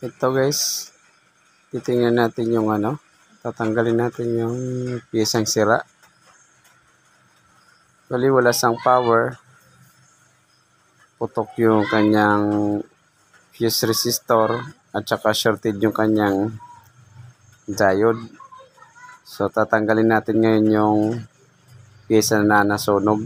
Ito guys, titingnan natin yung ano, tatanggalin natin yung piyesang sira. Bali wala sang power. Putok yung kanyang fuse resistor at saka shorted yung kanyang diode. So tatanggalin natin ngayon yung piyesa na nasunog.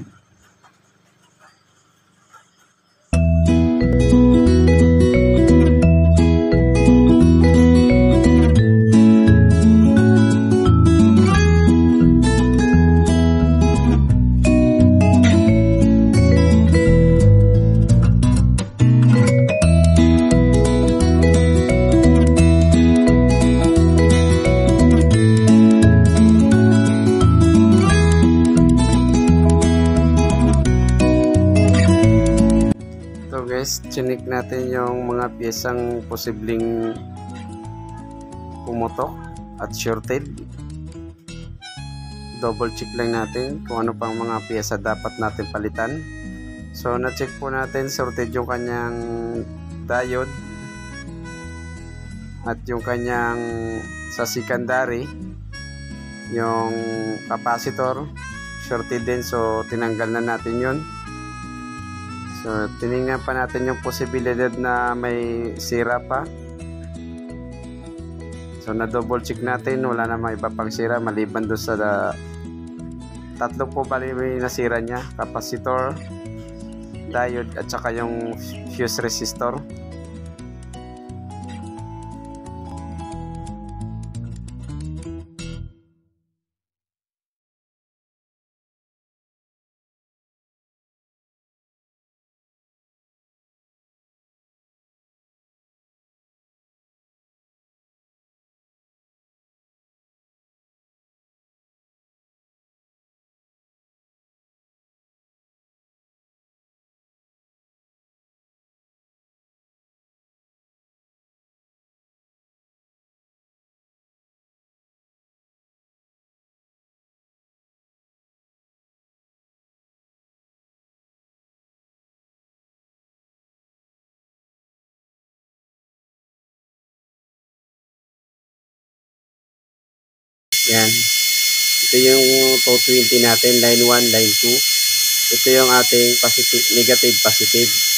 Guys, chinik natin yung mga piyesang posibleng pumutok at shorted. Double check lang natin kung ano pang mga piyesa dapat natin palitan. So na-check po natin shorted yung kanyang diode at yung kanyang sa secondary yung capacitor shorted din so tinanggal na natin yun So, tiningnan pa natin yung posibilidad na may sira pa. So, na-double check natin. Wala namang iba pang sira maliban doon sa da, tatlo po bali may nasira niya. Capacitor, diode, at saka yung fuse resistor. Yan. Ito yung 220 natin, line 1, line 2. Ito yung ating positive, negative, positive.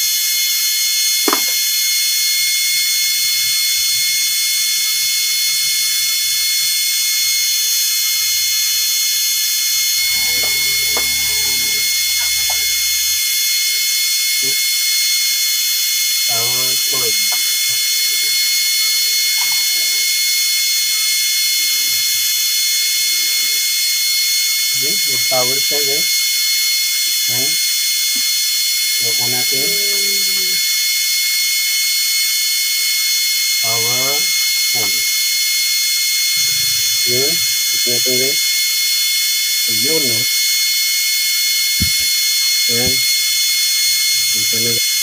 Yan, mag-power siya guys. Yan. Lock mo natin. Power on. Yan. Lock natin guys. Yun, no? Yan. Dito na guys.